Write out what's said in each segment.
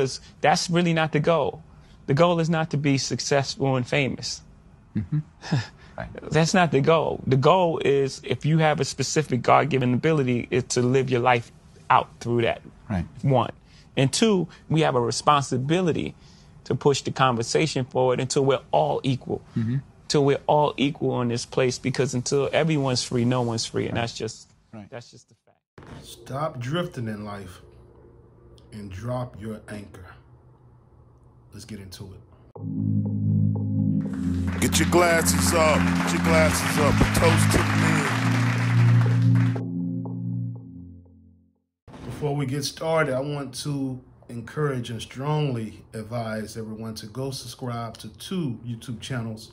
Because that's really not the goal. The goal is not to be successful and famous. Mm-hmm. right. That's not the goal. The goal is if you have a specific God given ability, is to live your life out through that. Right. One. And two, we have a responsibility to push the conversation forward until we're all equal. Mm-hmm. Until we're all equal in this place because until everyone's free, no one's free. And that's just right. that's just the fact. Stop drifting in life and drop your anchor. Let's get into it. Get your glasses up. Get your glasses up. A toast to the men. Before we get started, I want to encourage and strongly advise everyone to go subscribe to two YouTube channels.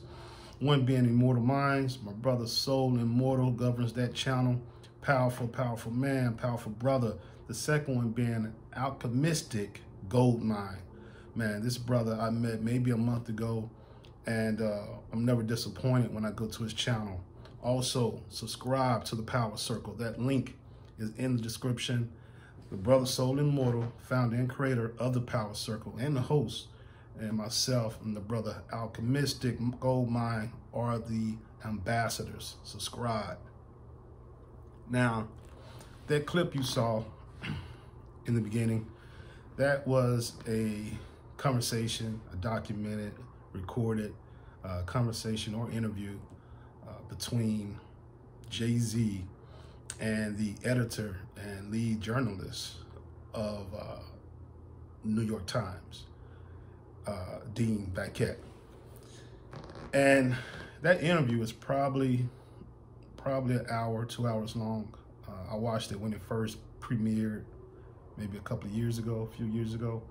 One being Immortal Minds. My brother Soul Immortal governs that channel. Powerful, powerful man, powerful brother. The second one being Alchemistic Gold Mine. Man, this brother I met maybe a month ago, and uh, I'm never disappointed when I go to his channel. Also, subscribe to the Power Circle. That link is in the description. The brother Soul Immortal, founder and creator of the Power Circle, and the host, and myself and the brother Alchemistic Gold Mine are the ambassadors. Subscribe. Now, that clip you saw in the beginning, that was a conversation, a documented, recorded uh, conversation or interview uh, between Jay-Z and the editor and lead journalist of uh, New York Times, uh, Dean Baquet. And that interview is probably probably an hour, two hours long. Uh, I watched it when it first premiered maybe a couple of years ago, a few years ago.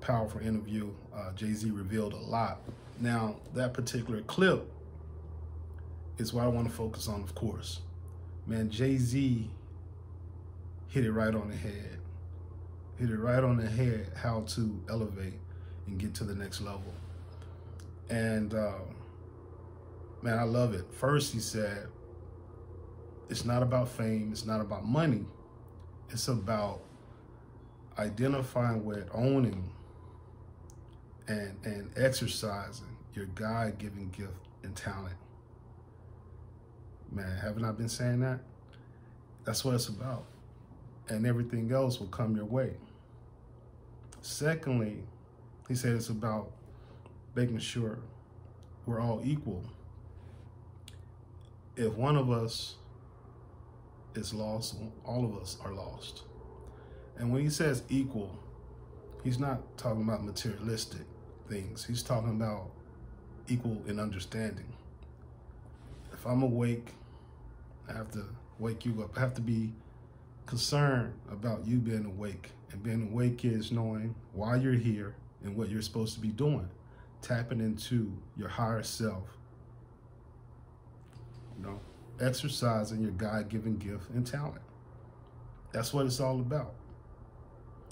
Powerful interview. Uh, Jay-Z revealed a lot. Now, that particular clip is what I want to focus on, of course. Man, Jay-Z hit it right on the head. Hit it right on the head how to elevate and get to the next level. And uh, man, I love it. First, he said, it's not about fame, it's not about money. It's about identifying with owning and and exercising your God-given gift and talent. Man, haven't I been saying that? That's what it's about. And everything else will come your way. Secondly, he said it's about making sure we're all equal. If one of us is lost, all of us are lost. And when he says equal, he's not talking about materialistic things. He's talking about equal in understanding. If I'm awake, I have to wake you up. I have to be concerned about you being awake. And being awake is knowing why you're here and what you're supposed to be doing. Tapping into your higher self. You know, exercising your God-given gift and talent. That's what it's all about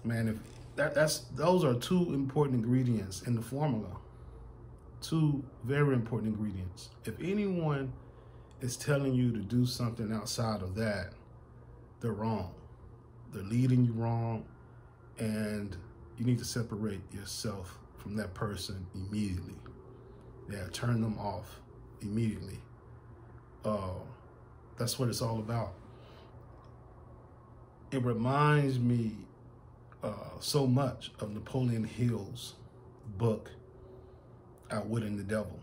man, if that, that's those are two important ingredients in the formula. Two very important ingredients. If anyone is telling you to do something outside of that, they're wrong. They're leading you wrong, and you need to separate yourself from that person immediately. Yeah, turn them off immediately. Uh, that's what it's all about. It reminds me uh, so much of Napoleon Hill's book, Outwitting the Devil.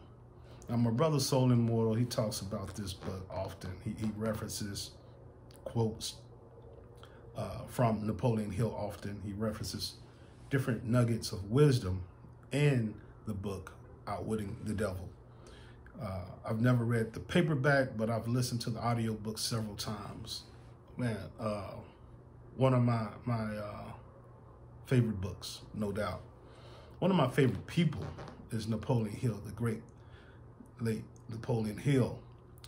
Now, my brother Soul Immortal, he talks about this book often. He, he references quotes uh, from Napoleon Hill often. He references different nuggets of wisdom in the book, Outwitting the Devil. Uh, I've never read the paperback, but I've listened to the audiobook several times. Man, uh, one of my, my uh, favorite books, no doubt. One of my favorite people is Napoleon Hill, the great late Napoleon Hill.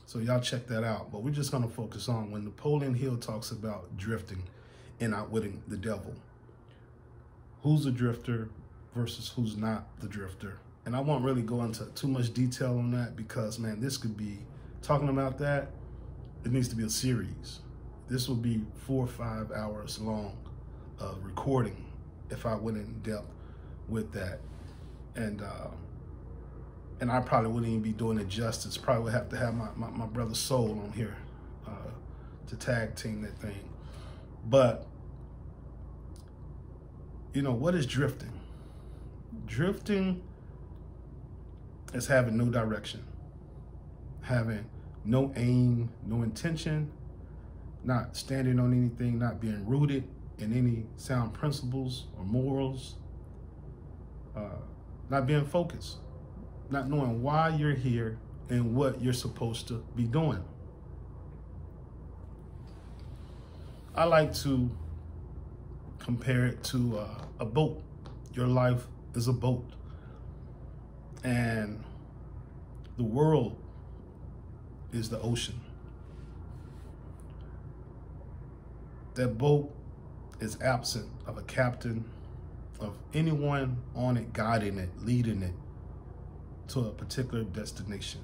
So y'all check that out. But we're just going to focus on when Napoleon Hill talks about drifting and outwitting the devil. Who's a drifter versus who's not the drifter. And I won't really go into too much detail on that because, man, this could be, talking about that, it needs to be a series. This will be four or five hours long of recording if I went in depth with that. And uh, and I probably wouldn't even be doing it justice. Probably would have to have my, my, my brother Soul on here uh, to tag team that thing. But, you know, what is drifting? Drifting is having no direction, having no aim, no intention, not standing on anything, not being rooted in any sound principles or morals, uh, not being focused, not knowing why you're here and what you're supposed to be doing. I like to compare it to uh, a boat. Your life is a boat. And the world is the ocean. That boat is absent of a captain, of anyone on it guiding it, leading it to a particular destination.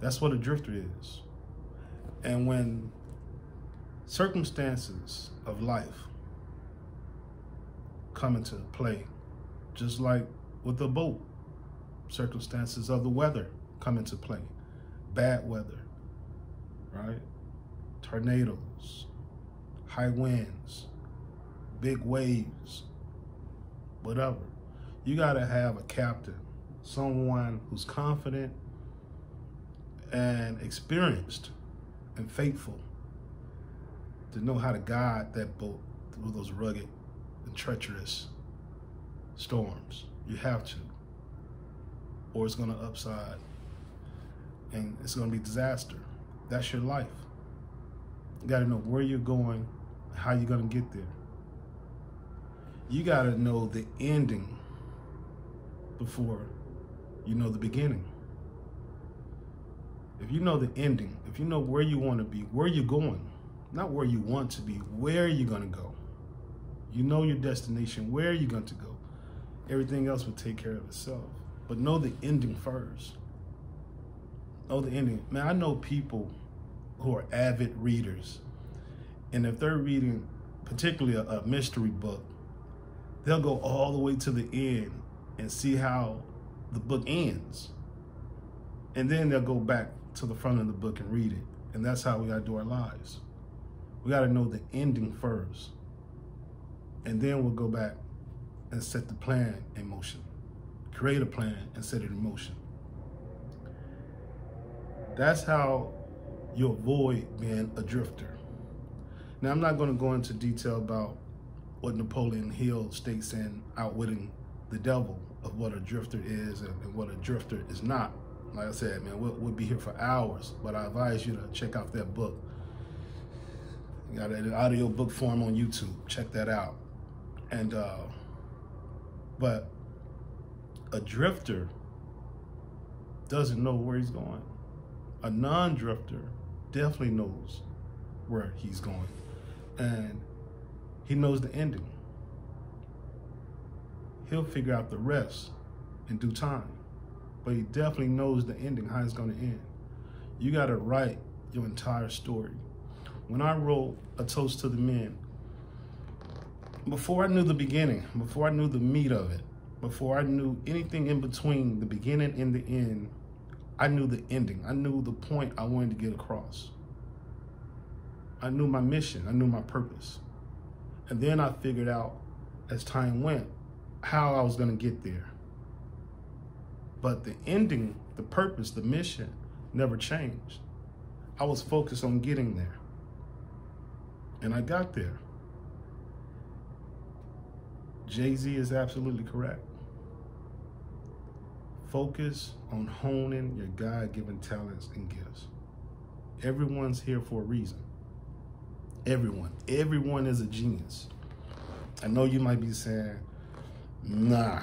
That's what a drifter is. And when circumstances of life come into play, just like with the boat, circumstances of the weather come into play. Bad weather, right? Tornadoes, high winds, big waves, whatever. You got to have a captain, someone who's confident and experienced and faithful to know how to guide that boat through those rugged and treacherous storms. You have to, or it's going to upside and it's going to be disaster. That's your life. You got to know where you're going, how you're going to get there. You got to know the ending before you know the beginning. If you know the ending, if you know where you want to be, where you're going, not where you want to be, where you're going to go. You know your destination, where you're going to go. Everything else will take care of itself. But know the ending first. Know the ending. Man, I know people who are avid readers. And if they're reading particularly a, a mystery book, they'll go all the way to the end and see how the book ends. And then they'll go back to the front of the book and read it. And that's how we got to do our lives. We got to know the ending first. And then we'll go back and set the plan in motion. Create a plan and set it in motion. That's how you avoid being a drifter. Now, I'm not going to go into detail about what Napoleon Hill states in Outwitting the Devil of what a drifter is and, what a drifter is not. Like I said, man, we'll, we'll, be here for hours, but I advise you to check out that book. You got an audio book form on YouTube. Check that out. And, uh, but a drifter doesn't know where he's going. A non-drifter definitely knows where he's going. And he knows the ending. He'll figure out the rest in due time. But he definitely knows the ending, how it's going to end. You got to write your entire story. When I wrote A Toast to the Men, before I knew the beginning, before I knew the meat of it, before I knew anything in between the beginning and the end, I knew the ending. I knew the point I wanted to get across. I knew my mission. I knew my purpose. And then I figured out as time went how I was going to get there. But the ending, the purpose, the mission never changed. I was focused on getting there. And I got there. Jay Z is absolutely correct. Focus on honing your God given talents and gifts. Everyone's here for a reason. Everyone. Everyone is a genius. I know you might be saying, nah,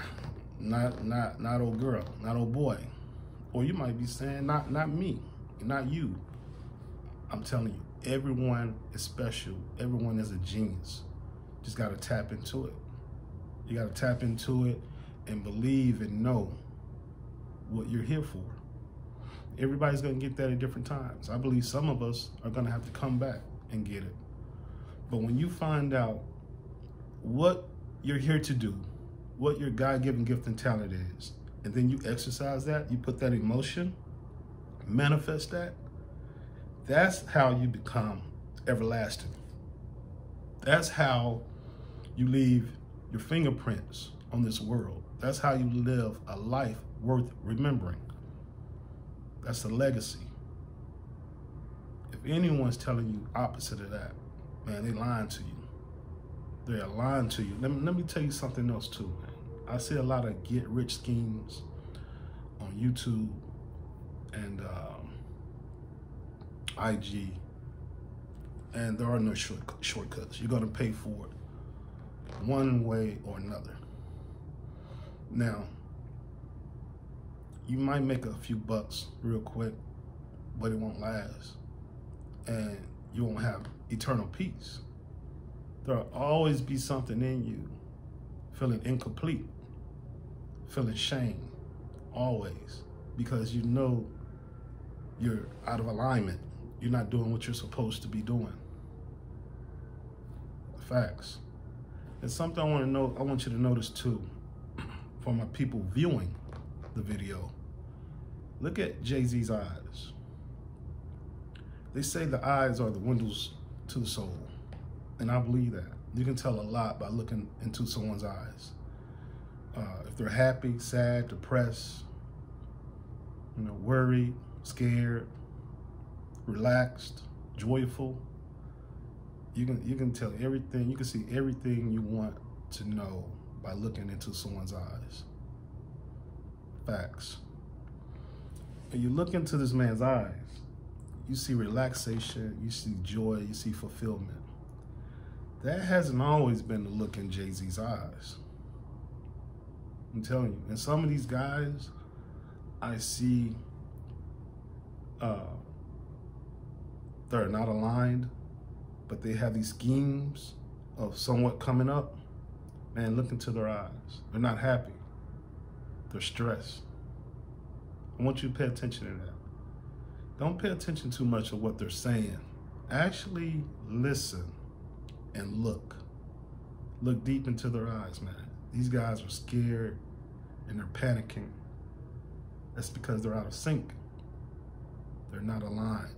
not not not old girl, not old boy. Or you might be saying, not not me, not you. I'm telling you, everyone is special. Everyone is a genius. Just gotta tap into it. You gotta tap into it and believe and know what you're here for. Everybody's gonna get that at different times. I believe some of us are gonna have to come back and get it. But when you find out what you're here to do, what your God given gift and talent is, and then you exercise that, you put that emotion, manifest that, that's how you become everlasting. That's how you leave your fingerprints on this world. That's how you live a life worth remembering. That's a legacy. If anyone's telling you opposite of that, man, they lying to you. They're lying to you. Let me, let me tell you something else too, man. I see a lot of get rich schemes on YouTube and um, IG, and there are no short, shortcuts. You're to pay for it one way or another. Now, you might make a few bucks real quick, but it won't last. And you won't have eternal peace. There'll always be something in you feeling incomplete, feeling shame, always, because you know you're out of alignment. You're not doing what you're supposed to be doing. Facts. And something I want to know, I want you to notice too, for my people viewing the video. Look at Jay-Z's eyes. They say the eyes are the windows to the soul. And I believe that. You can tell a lot by looking into someone's eyes. Uh, if they're happy, sad, depressed, you know, worried, scared, relaxed, joyful, you can you can tell everything, you can see everything you want to know by looking into someone's eyes. Facts. When you look into this man's eyes, you see relaxation, you see joy, you see fulfillment. That hasn't always been the look in Jay-Z's eyes. I'm telling you. And some of these guys, I see uh, they're not aligned, but they have these schemes of somewhat coming up. Man, look into their eyes. They're not happy. They're stressed. I want you to pay attention to that. Don't pay attention too much of what they're saying. Actually listen and look. Look deep into their eyes, man. These guys are scared and they're panicking. That's because they're out of sync. They're not aligned.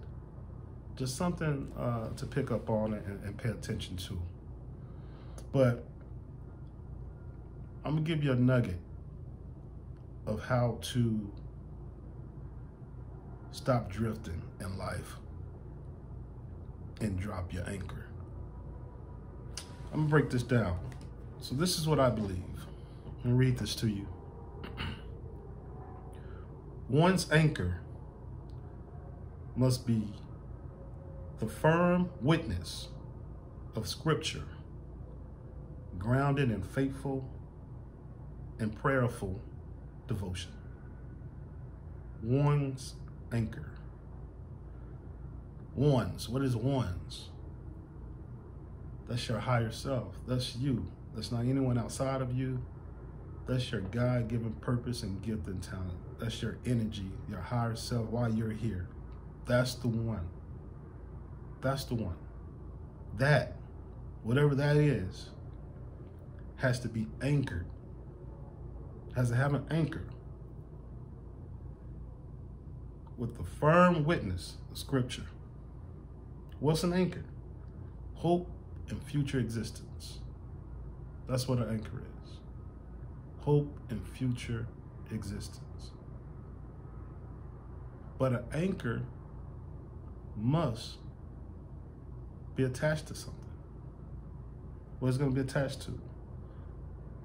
Just something uh, to pick up on and, and pay attention to. But I'm gonna give you a nugget of how to stop drifting in life and drop your anchor. I'm gonna break this down. So this is what I believe. I'm gonna read this to you. One's anchor must be the firm witness of scripture, grounded in faithful and prayerful devotion. One's anchor. Ones. What is ones? That's your higher self. That's you. That's not anyone outside of you. That's your God given purpose and gift and talent. That's your energy, your higher self while you're here. That's the one. That's the one. That, whatever that is, has to be anchored. Has to have an anchor with the firm witness of Scripture. What's an anchor? Hope and future existence. That's what an anchor is. Hope and future existence. But an anchor must be attached to something. What is going to be attached to?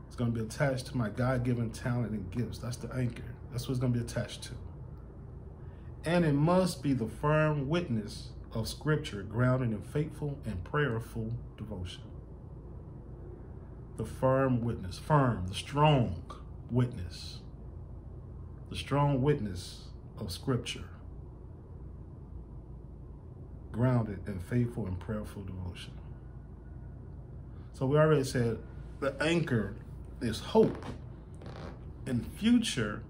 It's going to be attached to my God given talent and gifts. That's the anchor. That's what it's going to be attached to. And it must be the firm witness of Scripture grounded in faithful and prayerful devotion. The firm witness, firm, the strong witness, the strong witness of Scripture grounded in faithful and prayerful devotion. So we already said the anchor is hope in future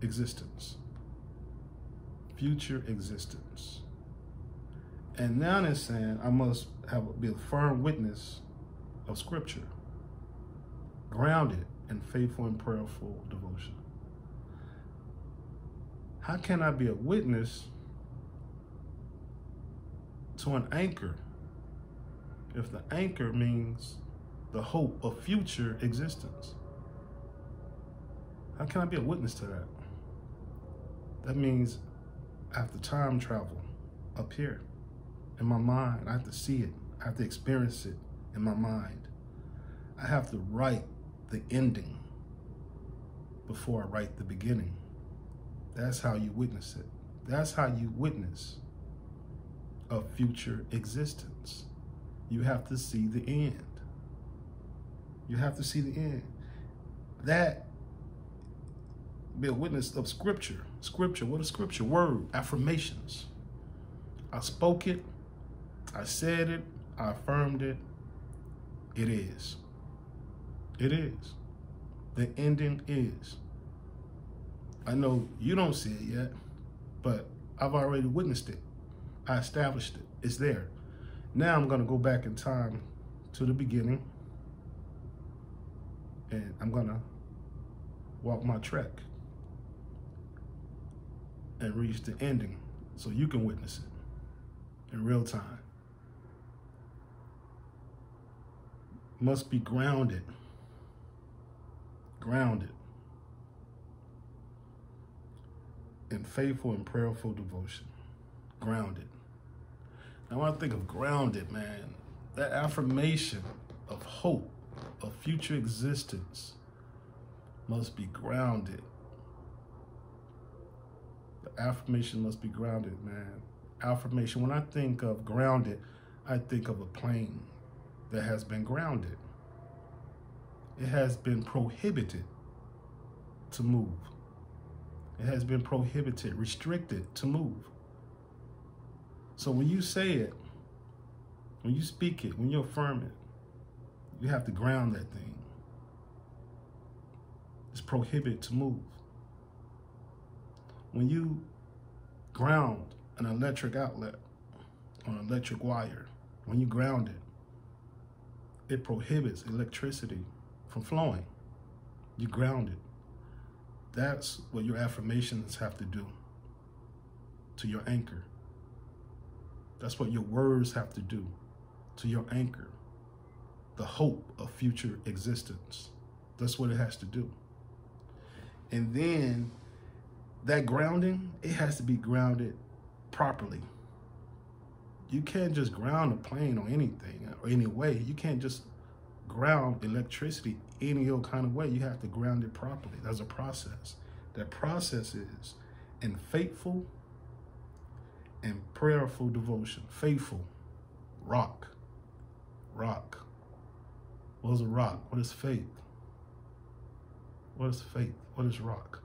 existence. Future existence. And now it's saying I must have be a firm witness of Scripture, grounded in faithful and prayerful devotion. How can I be a witness to an anchor if the anchor means the hope of future existence? How can I be a witness to that? That means I have to time travel up here in my mind. I have to see it. I have to experience it in my mind. I have to write the ending before I write the beginning. That's how you witness it. That's how you witness a future existence. You have to see the end. You have to see the end. That be a witness of scripture. Scripture, what is scripture? Word, affirmations. I spoke it, I said it, I affirmed it. It is. It is. The ending is. I know you don't see it yet, but I've already witnessed it. I established it. It's there. Now I'm going to go back in time to the beginning and I'm going to walk my trek and reach the ending so you can witness it in real time. Must be grounded. Grounded in faithful and prayerful devotion. Grounded. Now, when I think of grounded, man, that affirmation of hope, of future existence, must be grounded. The affirmation must be grounded, man. Affirmation, when I think of grounded, I think of a plane that has been grounded. It has been prohibited to move. It has been prohibited, restricted to move. So when you say it, when you speak it, when you affirm it, you have to ground that thing. It's prohibited to move. When you ground an electric outlet on an electric wire, when you ground it, it prohibits electricity from flowing. You ground it. That's what your affirmations have to do to your anchor. That's what your words have to do to your anchor. The hope of future existence. That's what it has to do. And then that grounding, it has to be grounded properly. You can't just ground a plane or anything or any way. You can't just ground electricity any old kind of way. You have to ground it properly. That's a process. That process is in faithful and prayerful devotion. Faithful, rock, rock. What is a rock? What is faith? What is faith? What is rock?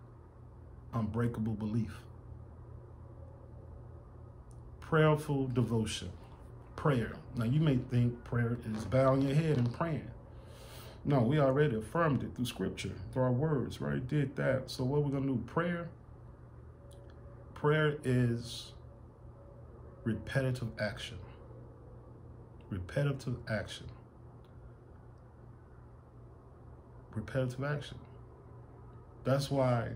Unbreakable belief. Prayerful devotion. Prayer. Now you may think prayer is bowing your head and praying. No, we already affirmed it through scripture, through our words, right? Did that. So what we're gonna do? Prayer. Prayer is repetitive action. Repetitive action. Repetitive action. That's why,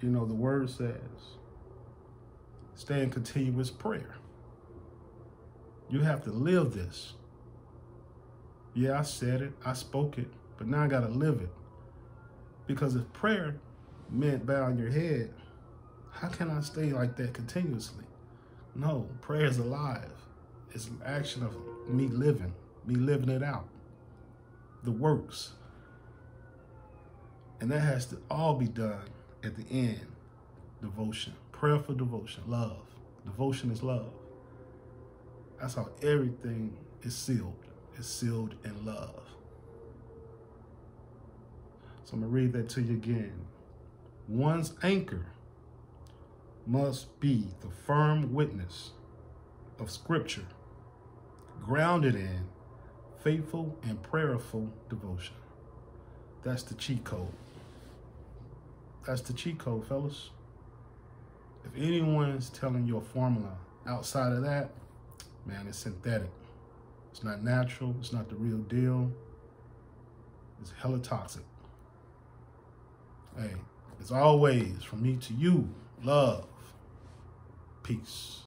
you know, the word says, stay in continuous prayer. You have to live this. Yeah, I said it, I spoke it, but now I got to live it. Because if prayer meant bowing your head, how can I stay like that continuously? No, prayer is alive. It's an action of me living, me living it out. The works. And that has to all be done at the end. Devotion, prayerful devotion, love. Devotion is love. That's how everything is sealed is sealed in love. So I'm going to read that to you again. One's anchor must be the firm witness of Scripture, grounded in faithful and prayerful devotion. That's the cheat code. That's the cheat code, fellas. If anyone's telling you a formula outside of that, man, it's synthetic. It's not natural. It's not the real deal. It's hella toxic. Hey, as always, from me to you, love, peace.